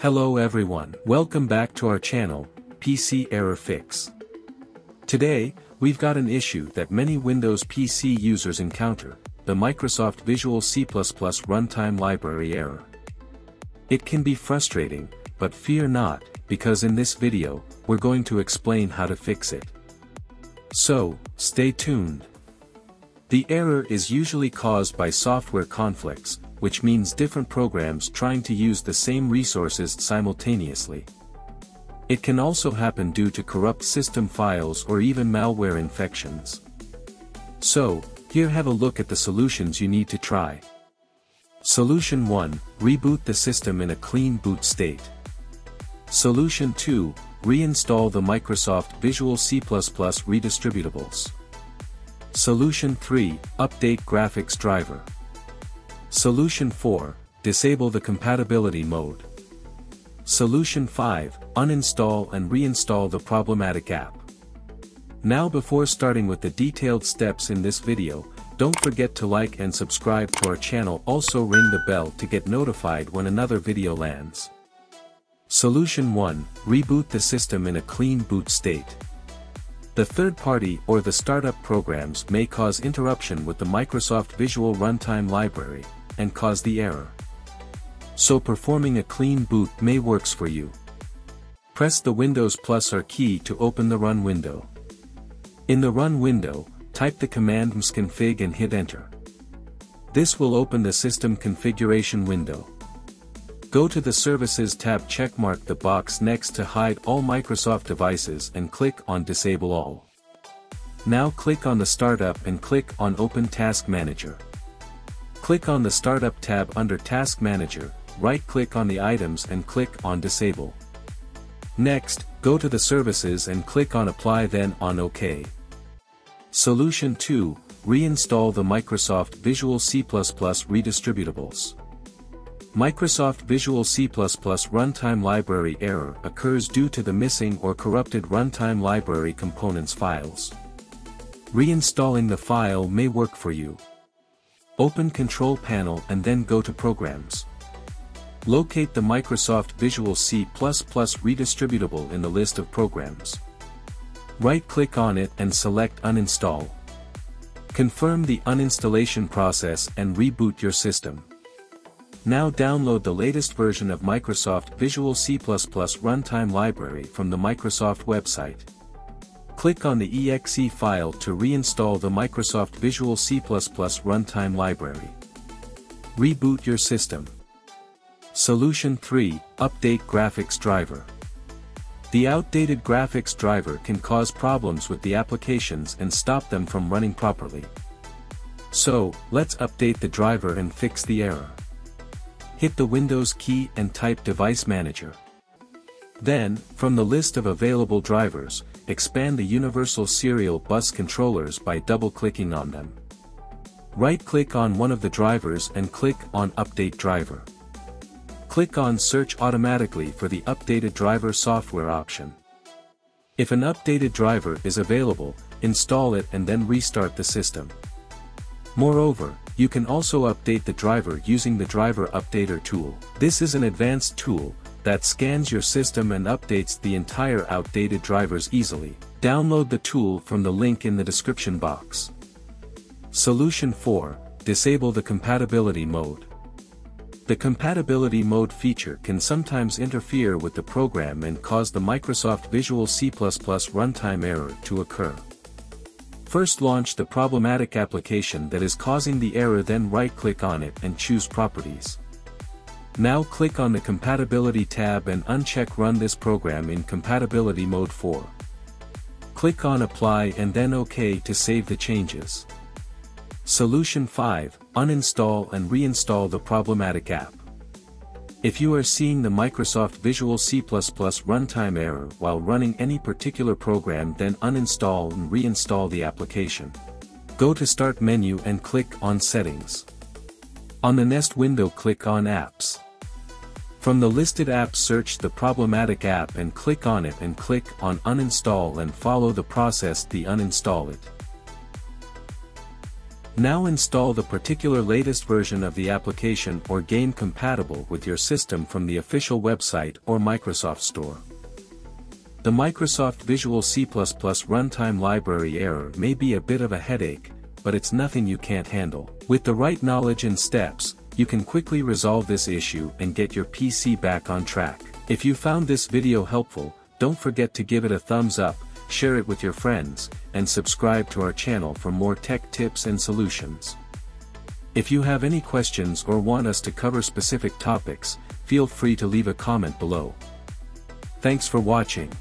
Hello everyone, welcome back to our channel, PC Error Fix. Today, we've got an issue that many Windows PC users encounter, the Microsoft Visual C++ runtime library error. It can be frustrating, but fear not, because in this video, we're going to explain how to fix it. So, stay tuned. The error is usually caused by software conflicts, which means different programs trying to use the same resources simultaneously. It can also happen due to corrupt system files or even malware infections. So, here have a look at the solutions you need to try. Solution 1, reboot the system in a clean boot state. Solution 2, reinstall the Microsoft Visual C++ redistributables. Solution 3, update graphics driver. Solution 4, disable the compatibility mode. Solution 5, uninstall and reinstall the problematic app. Now before starting with the detailed steps in this video, don't forget to like and subscribe to our channel also ring the bell to get notified when another video lands. Solution 1, reboot the system in a clean boot state. The third-party or the startup programs may cause interruption with the Microsoft Visual Runtime Library, and cause the error. So performing a clean boot may works for you. Press the Windows plus R key to open the Run window. In the Run window, type the command msconfig and hit enter. This will open the system configuration window. Go to the Services tab checkmark the box next to hide all Microsoft devices and click on Disable All. Now click on the Startup and click on Open Task Manager. Click on the Startup tab under Task Manager, right-click on the items and click on Disable. Next, go to the Services and click on Apply then on OK. Solution 2, reinstall the Microsoft Visual C++ redistributables. Microsoft Visual C++ runtime library error occurs due to the missing or corrupted runtime library components files. Reinstalling the file may work for you. Open Control Panel and then go to Programs. Locate the Microsoft Visual C++ redistributable in the list of programs. Right-click on it and select Uninstall. Confirm the uninstallation process and reboot your system. Now download the latest version of Microsoft Visual C++ runtime library from the Microsoft website. Click on the exe file to reinstall the Microsoft Visual C++ runtime library. Reboot your system. Solution 3, Update Graphics Driver. The outdated graphics driver can cause problems with the applications and stop them from running properly. So, let's update the driver and fix the error. Hit the Windows key and type Device Manager. Then, from the list of available drivers, expand the Universal Serial Bus controllers by double-clicking on them. Right-click on one of the drivers and click on Update Driver. Click on Search automatically for the updated driver software option. If an updated driver is available, install it and then restart the system. Moreover, you can also update the driver using the Driver Updater tool. This is an advanced tool, that scans your system and updates the entire outdated drivers easily. Download the tool from the link in the description box. Solution 4, Disable the compatibility mode. The compatibility mode feature can sometimes interfere with the program and cause the Microsoft Visual C++ runtime error to occur. First launch the problematic application that is causing the error then right-click on it and choose Properties. Now click on the Compatibility tab and uncheck Run this program in Compatibility Mode 4. Click on Apply and then OK to save the changes. Solution 5, uninstall and reinstall the problematic app. If you are seeing the Microsoft Visual C++ runtime error while running any particular program then uninstall and reinstall the application. Go to Start menu and click on Settings. On the Nest window click on Apps. From the listed apps search the problematic app and click on it and click on uninstall and follow the process to uninstall it. Now install the particular latest version of the application or game compatible with your system from the official website or Microsoft Store. The Microsoft Visual C++ runtime library error may be a bit of a headache, but it's nothing you can't handle. With the right knowledge and steps, you can quickly resolve this issue and get your PC back on track. If you found this video helpful, don't forget to give it a thumbs up, share it with your friends, and subscribe to our channel for more tech tips and solutions. If you have any questions or want us to cover specific topics, feel free to leave a comment below. Thanks for watching.